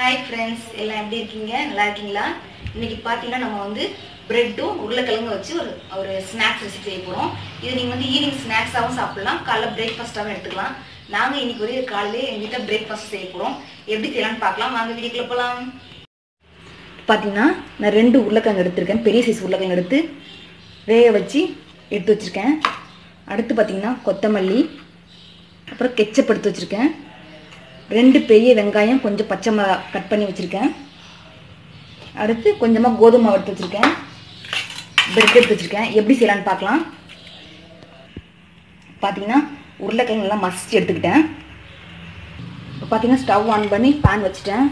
Hi friends எல்லாம் எப்படி இருக்கீங்க? நல்லா இருக்கீங்களா? இன்னைக்கு பார்த்தீங்கன்னா நம்ம வந்து ப்ரெட்டும் உருளைக்கிழங்கு வச்சு ஒரு ஒரு ஸ்நாக்ஸ் ரெசிபி செய்ய போகிறோம் இது நீங்கள் வந்து ஈவினிங் ஸ்நாக்ஸாகவும் சாப்பிடலாம். காலைல பிரேக்ஃபாஸ்ட்டாகவும் எடுத்துக்கலாம். நாங்கள் இன்னைக்கு ஒரு காலையிலே எங்கள் வீட்டில் பிரேக்ஃபாஸ்ட் செய்ய போகிறோம் எப்படி செய்யலாம்னு பார்க்கலாம் வாங்க வீடியோக்குள்ள போகலாம் பார்த்தீங்கன்னா நான் ரெண்டு உருளைக்கிழங்கு எடுத்திருக்கேன். பெரிய சைஸ் உருளைக்கிழங்கு எடுத்து வேக வச்சு எடுத்து வச்சுருக்கேன். அடுத்து பார்த்தீங்கன்னா கொத்தமல்லி அப்புறம் கெச்சப் எடுத்து வச்சுருக்கேன். ரெண்டு பெரிய வெங்காயம் கொஞ்சம் பச்சை மிளகா கட் பண்ணி வச்சுருக்கேன். அடுத்து கொஞ்சமாக கோதுமை மாவு எடுத்து வச்சுருக்கேன். பிரெட் எடுத்து வச்சுருக்கேன். எப்படி செய்யலான்னு பார்க்கலாம். பார்த்தீங்கன்னா உருளைக்கிழங்கு நல்லா மசிச்சு எடுத்துக்கிட்டேன். இப்போ பார்த்தீங்கன்னா ஸ்டவ் ஆன் பண்ணி பேன் வச்சுட்டேன்.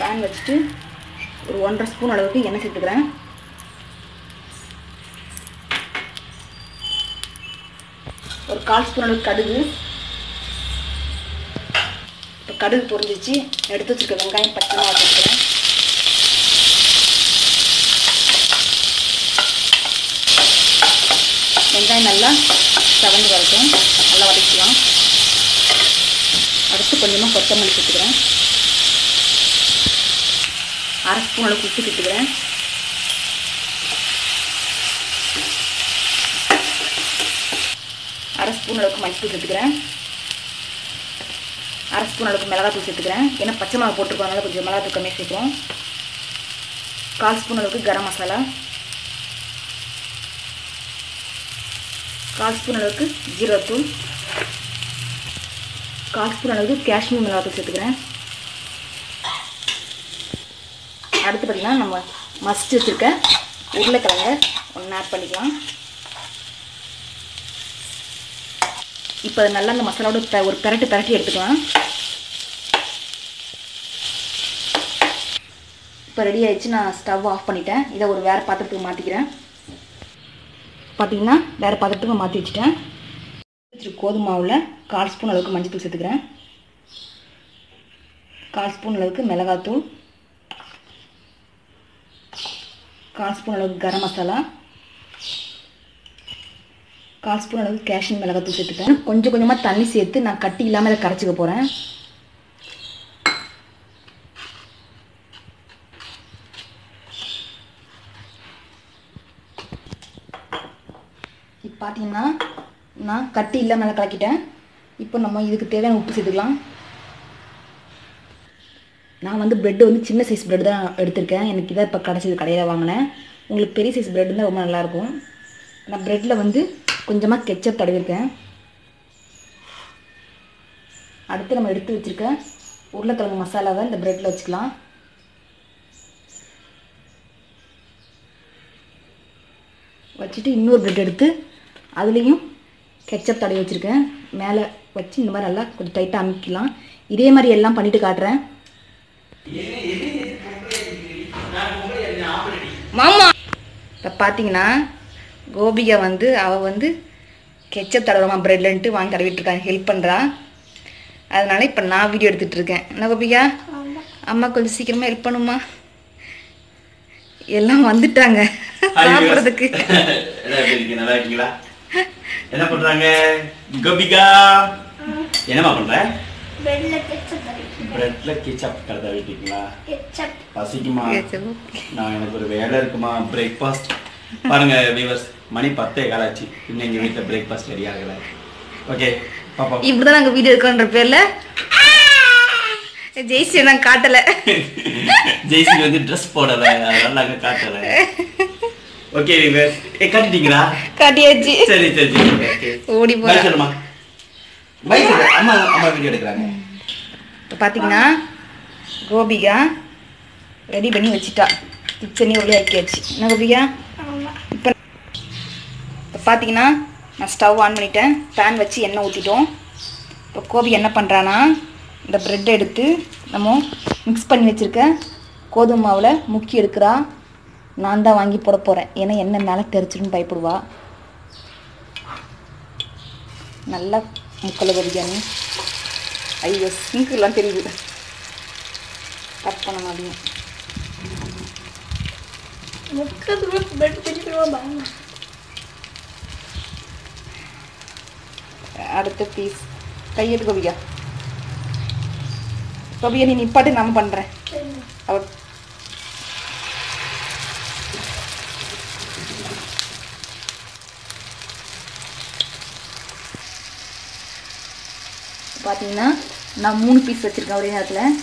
பேன் வச்சுட்டு ஒரு ஒன்றரை ஸ்பூன் அளவுக்கு எண்ணெய் சேர்த்துக்கிறேன். ஒரு கால் ஸ்பூன் அளவுக்கு கடுகு. கடுகு பொரிஞ்சிச்சு. எடுத்து வச்சுருக்க வெங்காயம் பச்சை மிளகா வச்சுருக்கிறேன் வெங்காயம் நல்லா செவந்து வரட்டும். நல்லா வதக்கலாம் அடுத்து கொஞ்சமாக கொத்தமல்லி கொடுத்துக்கிறேன் அரை ஸ்பூன் அளவுக்கு உப்பு கொடுத்துக்கிறேன் அரை ஸ்பூன் அளவுக்கு மஞ்சள் கொடுத்துக்கிறேன் அரை ஸ்பூன் அளவுக்கு மிளகாத்தூள் சேர்த்துக்கிறேன். ஏன்னா பச்சை மிளகா போட்டிருக்கோம் கொஞ்சம் மிளகாத்தூள் கம்மியாக சேர்க்குறோம். கால் ஸ்பூன் அளவுக்கு கரம் மசாலா. கால் ஸ்பூன் அளவுக்கு ஜீரகத்தூள். கால் ஸ்பூன் அளவுக்கு காஷ்மீர் மிளகாத்தூள் சேர்த்துக்கிறேன். அடுத்து பார்த்திங்கன்னா நம்ம மஸ்ட் வச்சுருக்க உருளைக்கிழங்க ஒன்று ஆட் பண்ணிக்கலாம். இப்போ நல்லா அந்த மசாலாவோட ஒரு பெரட்டு பெரட்டி எடுத்துக்கலாம். இப்போ ரெடி ஆயிடுச்சு நான் ஸ்டவ் ஆஃப் பண்ணிட்டேன். இதை ஒரு வேறு பாத்திரத்துக்கு மாற்றிக்கிறேன் பார்த்தீங்கன்னா வேறு பாத்திரத்துக்கு மாற்றி வச்சுட்டேன். கோதுமை மாவில் கால் ஸ்பூன் அளவுக்கு மஞ்சள் சேர்த்துக்கிறேன். கால் ஸ்பூன் அளவுக்கு மிளகாத்தூள். கால் ஸ்பூன் அளவுக்கு கரம் மசாலா. கால் ஸ்பூன் அளவுக்கு கேஷ்மீர் மிளகாத்தூள் சேர்த்துட்டேன். கொஞ்சம் கொஞ்சமாக தண்ணி சேர்த்து நான் கட்டி இல்லாமல் அதை கரைச்சிக்க போகிறேன் இப்போ பார்த்தீங்கன்னா நான் கட்டி இல்லாமல் அதை கலக்கிட்டேன். இப்போ நம்ம இதுக்கு தேவையான உப்பு சேர்த்துக்கலாம். நான் வந்து ப்ரெட்டு வந்து சின்ன சைஸ் ப்ரெட் தான் எடுத்திருக்கேன். எனக்கு இதான் இப்போ கிடச்சிது கடையில் வாங்கினேன். உங்களுக்கு பெரிய சைஸ் பிரெட் தான் ரொம்ப நல்லாயிருக்கும் நான் ப்ரெட்டில் வந்து கொஞ்சமாக கெச்சப் தடவிருக்கேன். அடுத்து நம்ம எடுத்து வச்சுருக்க உருளைக்கிழங்கு மசாலாவை இந்த ப்ரெட்டில் வச்சுக்கலாம். வச்சுட்டு இன்னொரு ப்ரெட் எடுத்து அதுலேயும் கெச்சப் தடவி வச்சுருக்கேன். மேலே வச்சு இந்த மாதிரி நல்லா கொஞ்சம் டைட்டாக அமைக்கலாம் இதே மாதிரி எல்லாம் பண்ணிவிட்டு காட்டுறேன். மாமா இப்போ பார்த்தீங்கன்னா கோபிகா வந்து அவள் வந்து கெச்சப் தடவமா ப்ரெட்லன்ட்டு வாங்கி தடவிட்டு இருக்காங்க ஹெல்ப் பண்ணுறா அதனால இப்போ நான் வீடியோ எடுத்துட்டு இருக்கேன் என்ன கோபிகா? அம்மா கொஞ்சம் சீக்கிரமாக ஹெல்ப் பண்ணுமா எல்லாம் வந்துட்டாங்க. சாப்பிட்றதுக்கு. என்ன பண்றாங்க? கோபிகா? என்னம்மா பண்ற? பிரெட்ல கிச்சப் கடை வீட்டுங்களா கெச்சப் பசிக்குமா. நான் எனக்கு ஒரு வேலை இருக்குமா? பிரேக்ஃபாஸ்ட் பாருங்க வியூவர்ஸ் மணி பத்தே காலாச்சு. இன்னும் எங்க வீட்டுல பிரேக்ஃபாஸ்ட் ரெடி ஆகல. ஓகே பாப்பா இப்படிதான் நாங்கள் வீடியோ எடுக்கிறோன்ற பேரில். ஜெயிச்சு நான் காட்டலை. ஜெய்சி வந்து ட்ரெஸ் போடல அதனால நாங்க காட்டல. ஓகே வியூவர்ஸ் ஏ காட்டிட்டீங்களா? காட்டியாச்சு. சரி சரி ஓடி பை போகிறேன் சொல்லுமா? பை சொல்லு அம்மா அம்மா வீடியோ எடுக்கிறாங்க. இப்போ பார்த்தீங்கன்னா கோபிகா ரெடி பண்ணி வச்சுட்டா. கிச்சனே உள்ளே ஆக்கியாச்சு. என்ன கோபிகா? இப்போ பார்த்தீங்கன்னா நான் ஸ்டவ் ஆன் பண்ணிட்டேன். பேன் வச்சு எண்ணெய் ஊற்றிட்டோம் இப்போ கோபி என்ன பண்ணுறான்னா இந்த ப்ரெட்டை எடுத்து நம்ம மிக்ஸ் பண்ணி வச்சுருக்க கோதுமை மாவில் முக்கி எடுக்கிறா. நான் தான் வாங்கி போட போகிறேன் ஏன்னா எண்ணெய் மேலே தெரிச்சிடுன்னு பயப்படுவா. நல்லா முக்கலை பிரியாணி ஐயோ சிங்க்குலாம் தெரியுது. கட் பண்ண மாட்டேங்க. முக்கத்துல பெட் அடுத்த பீஸ் கையெடு கோபிகா கோபியா நீ நிப்பாட்டு நான் பண்ணுறேன் அவர் பார்த்தீங்கன்னா நான் மூணு பீஸ் வச்சுருக்கேன் ஒரே நேரத்தில்.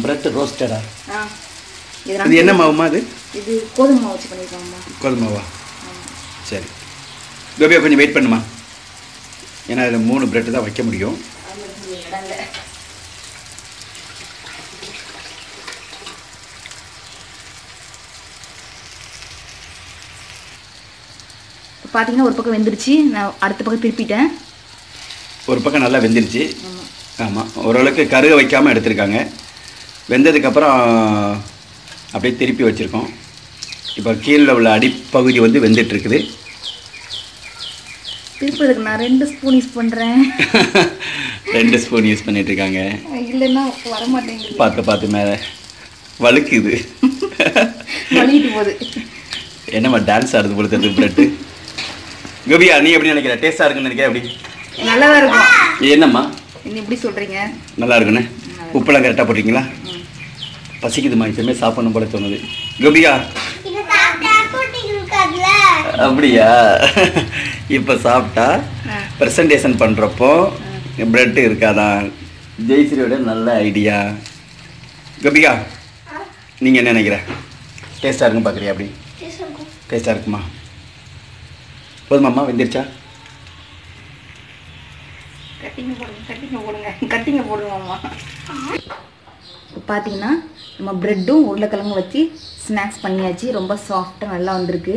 பிரெட் ரோஸ்டடா ஆ? இது என்ன மாவுமா அது? இது கோதுமை மாவு வச்சு பண்ணியிருக்காங்கம்மா கோதுமாவா சரி. கோபியா கொஞ்சம் வெயிட் பண்ணுமா? ஏன்னா அதில் மூணு பிரெட்டு தான் வைக்க முடியும். பார்த்தீங்கன்னா ஒரு பக்கம் வெந்துருச்சு. நான் அடுத்த பக்கம் திருப்பிட்டேன். ஒரு பக்கம் நல்லா வெந்துருச்சு. ஆமாம் ஓரளவுக்கு கருக வைக்காமல் எடுத்திருக்காங்க. வெந்ததுக்கப்புறம் அப்படியே திருப்பி வச்சுருக்கோம். இப்போ கீழே உள்ள அடிப்பகுதி வந்து வெந்துட்டு இருக்குது. திருப்பதுக்கு நான் ரெண்டு ஸ்பூன் யூஸ் பண்ணுறேன் ரெண்டு ஸ்பூன் யூஸ் பண்ணிட்டு இருக்காங்க இல்லைன்னா வரமாட்டேங்குது. பார்த்து பார்த்து மேலே. வழுக்குது. வலிட்டு போகுது. என்னம்மா டான்ஸ் ஆடுது போல தெரியுது பிரெட்டு. கோபியா நீ எப்படி நினைக்கிற? டேஸ்ட்டாக இருக்குன்னு நினைக்கிற? எப்படி? நல்லா இருக்கும் என்னம்மா? என்ன எப்படி சொல்கிறீங்க நல்லா இருக்குண்ணே உப்பெல்லாம் கரெக்டாக போட்டிருக்கீங்களா? பசிக்குதுமா இப்பவுமே சாப்பிடணும் போல தோணுது. கோபியா. அப்படியா? இப்போ சாப்பிட்டா ப்ரெசன்டேஷன் பண்ணுறப்போ பிரெட் இருக்காதான் ஜெயஸ்ரீயோட நல்ல ஐடியா கோபிகா நீங்கள் என்ன நினைக்கிற? டேஸ்ட்டாக இருக்கும் பார்க்குறியா அப்படி? டேஸ்ட்டாக இருக்குமா. போதுமாம்மா வெந்துருச்சா? கட்டிங்க போடுங்க கட்டிங்க போடுங்க கட்டிங்க போடுங்க அம்மா. பார்த்தீங்கன்னா நம்ம ப்ரெட்டும் உருளைக்கிழங்கும் வச்சு ஸ்நாக்ஸ் பண்ணியாச்சு. ரொம்ப சாஃப்டாக நல்லா வந்திருக்கு.